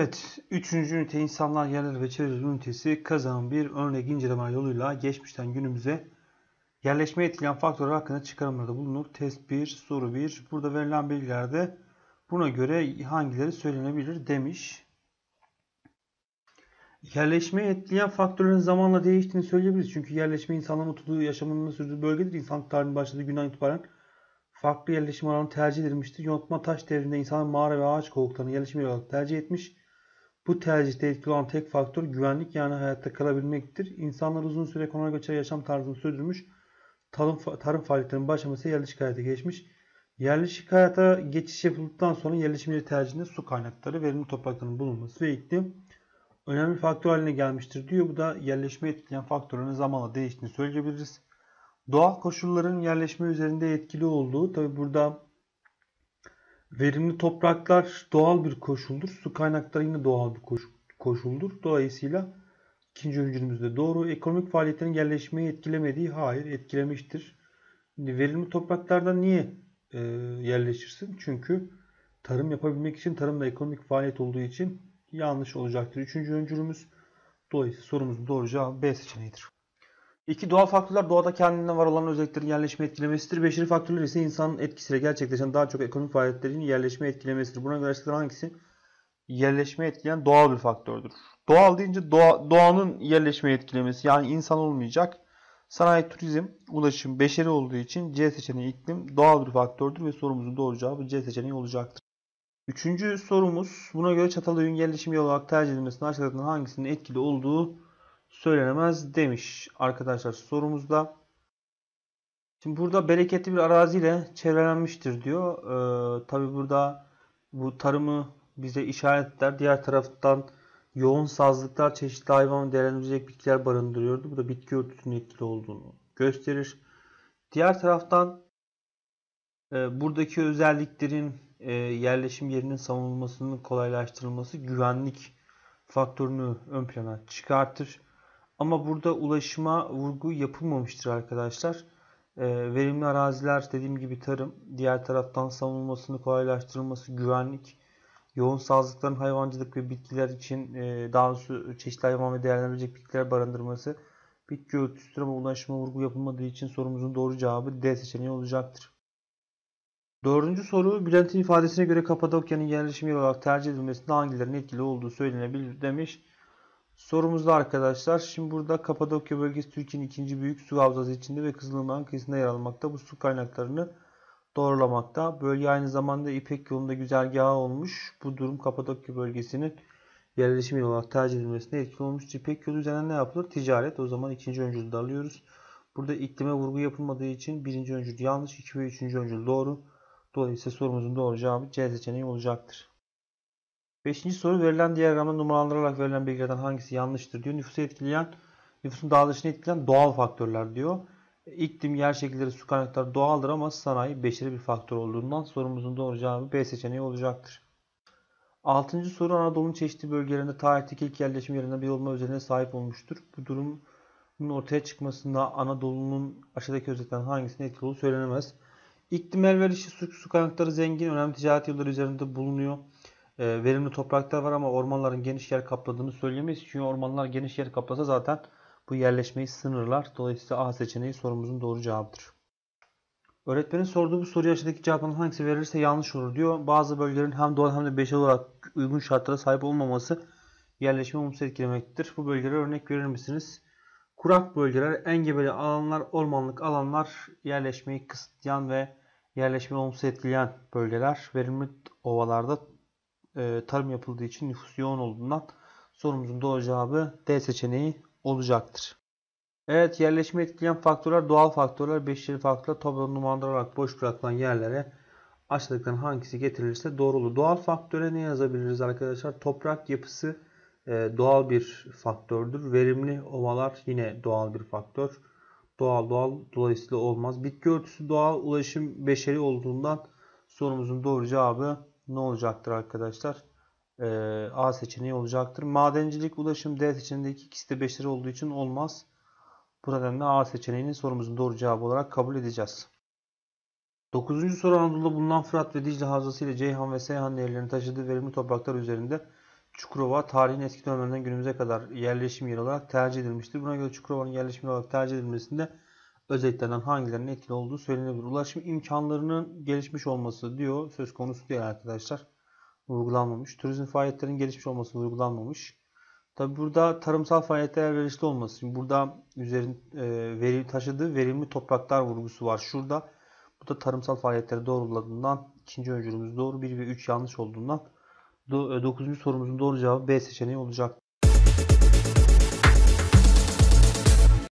Evet, üçüncü ünite insanlar, yerler ve çevre ünitesi kazanan bir örnek inceleme yoluyla geçmişten günümüze yerleşme etkileyen faktörler hakkında çıkarımlarda bulunur. Test 1, soru 1. Burada verilen bilgilerde buna göre hangileri söylenebilir demiş. Yerleşme etkileyen faktörlerin zamanla değiştiğini söyleyebiliriz. Çünkü yerleşme insanların oturduğu, yaşamının sürdüğü bölgedir. İnsanlık tarihinin başladığı günden itibaren farklı yerleşim alanı tercih edilmiştir. Yontma taş devrinde insanlar mağara ve ağaç kovuklarını yerleşim olarak tercih etmiş. Bu tercihte etkili olan tek faktör güvenlik yani hayatta kalabilmektir. İnsanlar uzun süre konağa göçer yaşam tarzını sürdürmüş. Tarım, tarım faaliyetlerinin başlaması yerleşik hayata geçmiş. Yerleşik hayata geçiş yapıldıktan sonra yerleşim yeri tercihinde su kaynakları, verimli toprakların bulunması ve iklim önemli faktör haline gelmiştir diyor. Bu da yerleşme etkileyen faktörlerin zamanla değiştiğini söyleyebiliriz. Doğal koşulların yerleşme üzerinde etkili olduğu tabi burada verimli topraklar doğal bir koşuldur. Su kaynakları yine doğal bir koşuldur. Dolayısıyla ikinci öncülümüz de doğru. Ekonomik faaliyetlerin yerleşmeyi etkilemediği hayır etkilemiştir. Verimli topraklarda niye e, yerleşirsin? Çünkü tarım yapabilmek için tarımda ekonomik faaliyet olduğu için yanlış olacaktır. Üçüncü öncülümüz dolayısıyla sorumuzun doğru cevabı B seçeneğidir. İki doğal faktörler doğada kendinden var olan özelliklerin yerleşme etkilemesidir. Beşeri faktörler ise insanın etkisiyle gerçekleşen daha çok ekonomik faaliyetlerin yerleşme etkilemesidir. Buna göre açıklanan hangisi yerleşme etkileyen doğal bir faktördür? Doğal deyince doğa, doğanın yerleşme etkilemesi yani insan olmayacak. Sanayi, turizm, ulaşım beşeri olduğu için C seçeneği iklim doğal bir faktördür ve sorumuzun doğru cevabı C seçeneği olacaktır. Üçüncü sorumuz buna göre Çatalhöyük'ün yerleşim yolu olarak tercih edilmesinin aşağıdakilerden hangisinin etkili olduğu söylenemez demiş arkadaşlar sorumuzda. Şimdi burada bereketli bir araziyle çevrelenmiştir diyor. Ee, Tabi burada bu tarımı bize işaretler. Diğer taraftan yoğun sazlıklar çeşitli hayvan değerlendirecek bitkiler barındırıyordu. Bu da bitki örtüsünün etkili olduğunu gösterir. Diğer taraftan e, buradaki özelliklerin e, yerleşim yerinin savunulmasının kolaylaştırılması güvenlik faktörünü ön plana çıkartır. Ama burada ulaşıma vurgu yapılmamıştır arkadaşlar. E, verimli araziler dediğim gibi tarım, diğer taraftan savunulmasını kolaylaştırılması, güvenlik, yoğun sazlıkların hayvancılık ve bitkiler için e, daha doğrusu çeşitli hayvan ve değerlendirilecek bitkiler barındırması bitki örtüsüdür ama ulaşıma vurgu yapılmadığı için sorumuzun doğru cevabı D seçeneği olacaktır. Dördüncü soru Bülent'in ifadesine göre Kapadokya'nın yerleşim yeri olarak tercih edilmesinde hangilerinin etkili olduğu söylenebilir demiş. Sorumuzda arkadaşlar. Şimdi burada Kapadokya bölgesi Türkiye'nin ikinci büyük su havzası içinde ve Kızılırmak'ın kıyısında yer almakta. Bu su kaynaklarını doğrulamakta. Bölge aynı zamanda İpek yolunda güzergahı olmuş. Bu durum Kapadokya bölgesinin yerleşim yeri olarak tercih edilmesine etkili olmuş. İpek yolu üzerinden ne yapılır? Ticaret. O zaman ikinci öncülde alıyoruz. Burada iklime vurgu yapılmadığı için birinci öncül yanlış. 2 ve üçüncü öncül doğru. Dolayısıyla sorumuzun doğru cevabı C seçeneği olacaktır. Beşinci soru verilen diyagramda numaralandırarak verilen bilgilerden hangisi yanlıştır diyor. Nüfusu etkileyen, nüfusun dağılışını etkileyen doğal faktörler diyor. İklim, yer şekilleri, su kaynakları doğaldır ama sanayi beşeri bir faktör olduğundan sorumuzun doğru cevabı B seçeneği olacaktır. Altıncı soru Anadolu'nun çeşitli bölgelerinde tarihteki ilk yerleşim yerine bir olma özelliğine sahip olmuştur. Bu durumun ortaya çıkmasında Anadolu'nun aşağıdaki özelliklerden hangisine etkili olduğu söylenemez. İklim elverişi su, su kaynakları zengin, önemli ticaret yolları üzerinde bulunuyor. E, verimli topraklar var ama ormanların geniş yer kapladığını söyleyemeyiz. Çünkü ormanlar geniş yer kaplasa zaten bu yerleşmeyi sınırlar. Dolayısıyla A seçeneği sorumuzun doğru cevabıdır. Öğretmenin sorduğu bu soruya aşağıdaki cevapların hangisi verirse yanlış olur diyor. Bazı bölgelerin hem doğal hem de beşeri olarak uygun şartlara sahip olmaması yerleşme olumsuz etkilemektedir. Bu bölgelere örnek verir misiniz? Kurak bölgeler, engebeli alanlar, ormanlık alanlar yerleşmeyi kısıtlayan ve yerleşme olumsuz etkileyen bölgeler. Verimli ovalarda e, tarım yapıldığı için nüfus yoğun olduğundan sorumuzun doğru cevabı D seçeneği olacaktır. Evet yerleşme etkileyen faktörler doğal faktörler, beşeri faktörler toplam numaralandırarak boş bırakılan yerlere aşağıdakilerin hangisi getirilirse doğru olur. Doğal faktöre ne yazabiliriz arkadaşlar? Toprak yapısı e, doğal bir faktördür. Verimli ovalar yine doğal bir faktör. Doğal doğal dolayısıyla olmaz. Bitki örtüsü doğal, ulaşım beşeri olduğundan sorumuzun doğru cevabı ne olacaktır arkadaşlar? Ee, A seçeneği olacaktır. Madencilik, ulaşım D seçeneğindeki ikisi de 5 olduğu için olmaz. Bu nedenle A seçeneğinin sorumuzun doğru cevabı olarak kabul edeceğiz. 9. soru Anadolu'da bulunan Fırat ve Dicle Havzası ile Ceyhan ve Seyhan nehirlerinin taşıdığı verimli topraklar üzerinde Çukurova tarihin eski dönemlerinden günümüze kadar yerleşim yeri olarak tercih edilmiştir. Buna göre Çukurova'nın yerleşim yeri olarak tercih edilmesinde özelliklerinden hangilerinin etkili olduğu söylenebilir. Ulaşım imkanlarının gelişmiş olması diyor söz konusu değil arkadaşlar. Vurgulanmamış. Turizm faaliyetlerinin gelişmiş olması vurgulanmamış. Tabi burada tarımsal faaliyetler elverişli olması. Şimdi burada üzerin e, veri taşıdığı verimli topraklar vurgusu var. Şurada bu da tarımsal faaliyetleri doğruladığından ikinci öncülümüz doğru 1 ve 3 yanlış olduğundan 9. sorumuzun doğru cevabı B seçeneği olacak.